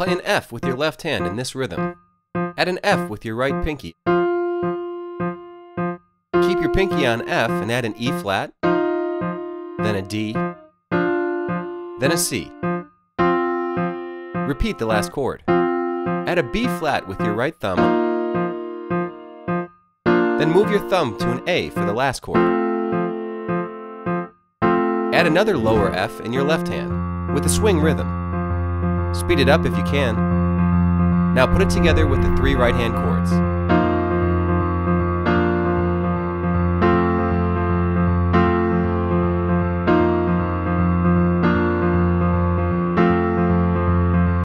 Play an F with your left hand in this rhythm. Add an F with your right pinky. Keep your pinky on F and add an E flat, then a D, then a C. Repeat the last chord. Add a B flat with your right thumb, then move your thumb to an A for the last chord. Add another lower F in your left hand with a swing rhythm. Speed it up if you can. Now put it together with the three right hand chords.